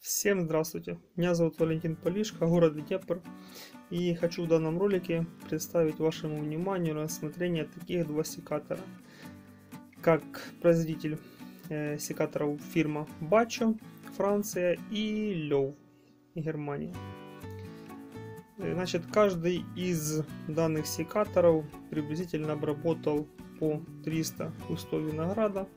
Всем здравствуйте! Меня зовут Валентин Полишко, город Днепр. И хочу в данном ролике представить вашему вниманию рассмотрение таких два секатора. Как производитель э, секаторов фирма Бачо, Франция и Лев, Германия. Э, значит, каждый из данных секаторов приблизительно обработал по 300 кустов винограда.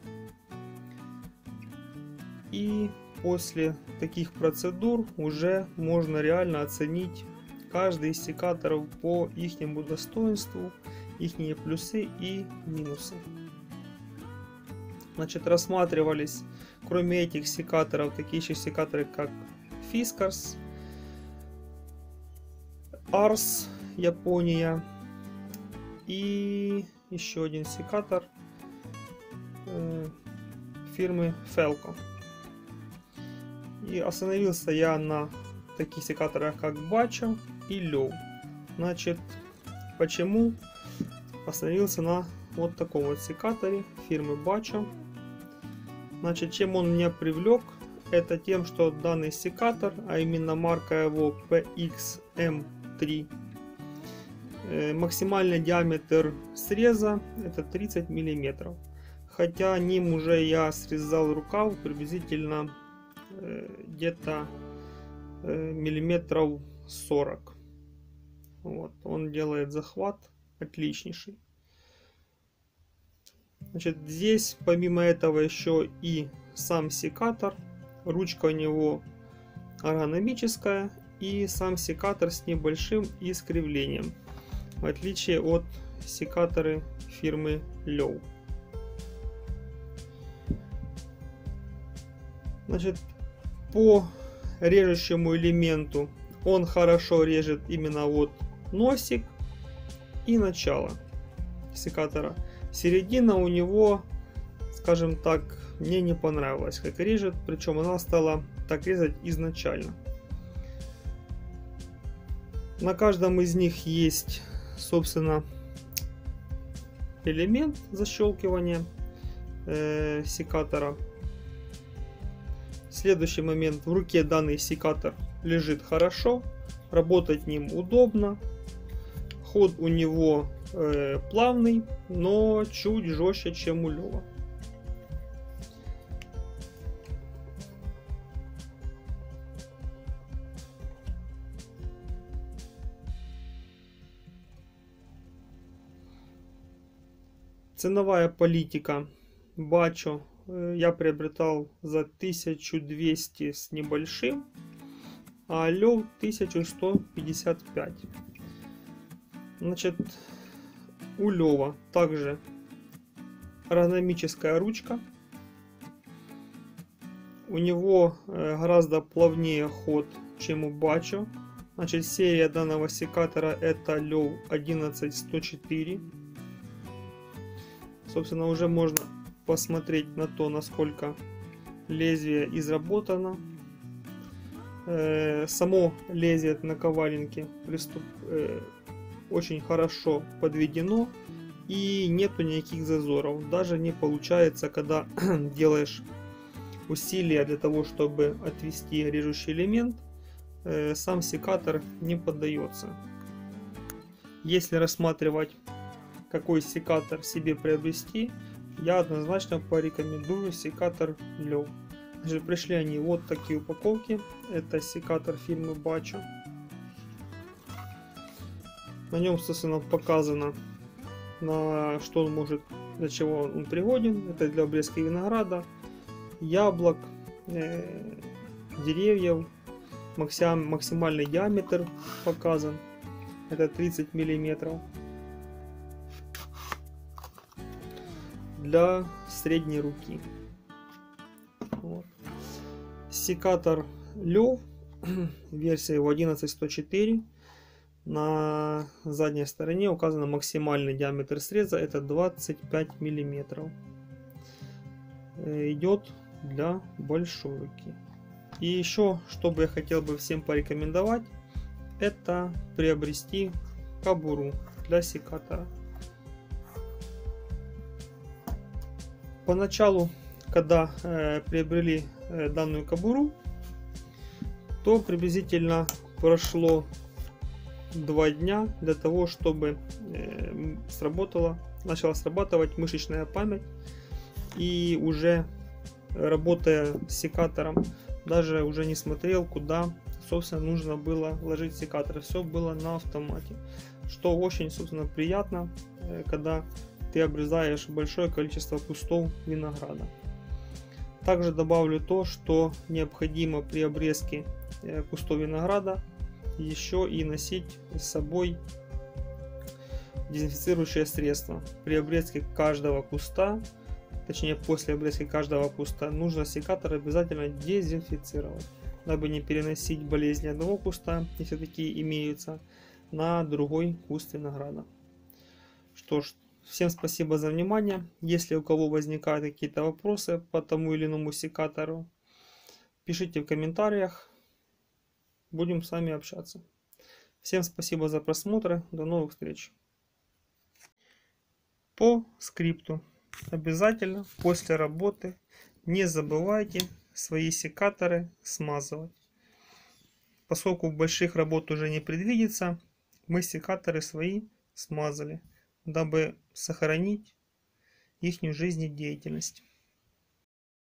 И после таких процедур уже можно реально оценить каждый из секаторов по их достоинству, их плюсы и минусы. Значит, рассматривались, кроме этих секаторов, такие еще секаторы, как Fiskars, Ars, Япония и еще один секатор э, фирмы Felco. И остановился я на таких секаторах, как Бача и Лев. Значит, почему остановился на вот таком вот секаторе фирмы Бача. Значит, чем он меня привлек, это тем, что данный секатор, а именно марка его PXM3, э, максимальный диаметр среза это 30 миллиметров. Хотя ним уже я срезал рукав приблизительно где-то э, миллиметров 40. Вот, он делает захват отличнейший. Значит, здесь помимо этого еще и сам секатор. Ручка у него эргономическая и сам секатор с небольшим искривлением. В отличие от секаторы фирмы Лев. Значит, по режущему элементу он хорошо режет именно вот носик и начало секатора. Середина у него, скажем так, мне не понравилась, как режет, причем она стала так резать изначально. На каждом из них есть, собственно, элемент защелкивания э, секатора. Следующий момент. В руке данный секатор лежит хорошо. Работать ним удобно. Ход у него э, плавный, но чуть жестче, чем у Лева. Ценовая политика Бачо Э, я приобретал за 1200 с небольшим, а лев 1155. Значит, у Лева также эргономическая ручка. У него э, гораздо плавнее ход, чем у Бачо. Значит, серия данного секатора это Лев 11104. Собственно, уже можно посмотреть на то, насколько лезвие изработано. Э, само лезвие на коваленке приступ, э, очень хорошо подведено и нету никаких зазоров. Даже не получается, когда делаешь усилия для того, чтобы отвести режущий элемент, э, сам секатор не поддается. Если рассматривать, какой секатор себе приобрести, я однозначно порекомендую секатор Лев. Значит, пришли они вот такие упаковки. Это секатор фирмы Бачо. На нем, собственно, показано, на что он может, для чего он пригоден. Это для обрезки винограда, яблок, э, деревьев. Максим, максимальный диаметр показан. Это 30 миллиметров. Для средней руки. Вот. Секатор Лев, версия его 11104. На задней стороне указан максимальный диаметр среза, это 25 миллиметров. Э, идет для большой руки. И еще, что бы я хотел бы всем порекомендовать, это приобрести кабуру для секатора. Поначалу, когда э, приобрели э, данную кобуру, то приблизительно прошло два дня для того, чтобы э, сработала, начала срабатывать мышечная память и уже работая с секатором, даже уже не смотрел, куда, собственно, нужно было ложить секатор. Все было на автомате, что очень, собственно, приятно, э, когда ты обрезаешь большое количество кустов винограда. Также добавлю то, что необходимо при обрезке э, кустов винограда еще и носить с собой дезинфицирующее средство. При обрезке каждого куста, точнее после обрезки каждого куста, нужно секатор обязательно дезинфицировать, дабы не переносить болезни одного куста, если такие имеются, на другой куст винограда. Что ж, всем спасибо за внимание. Если у кого возникают какие-то вопросы по тому или иному секатору, пишите в комментариях будем с вами общаться. Всем спасибо за просмотр. До новых встреч. По скрипту. Обязательно после работы не забывайте свои секаторы смазывать. Поскольку больших работ уже не предвидится, мы секаторы свои смазали, дабы сохранить их жизнедеятельность.